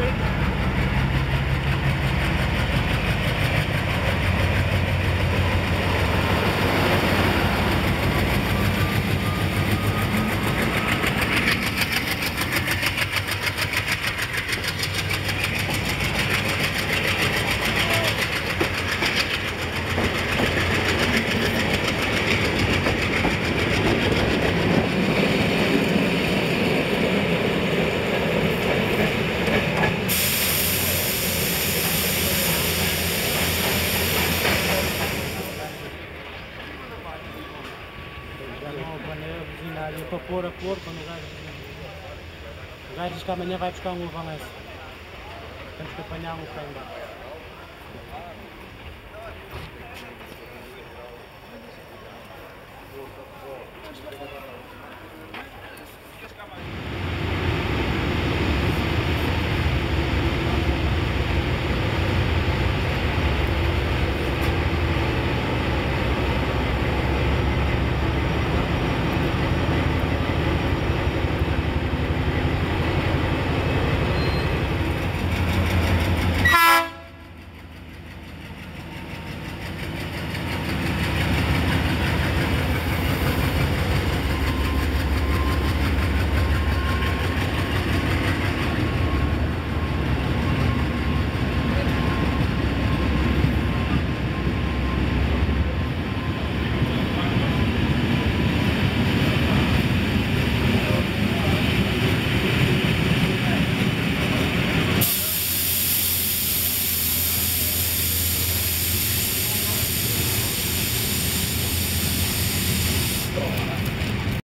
Thank you. A andar sozinho. área para pôr a pôr quando o gajo. O gajo diz que amanhã vai buscar um avanço. Temos que apanhar um cá embaixo.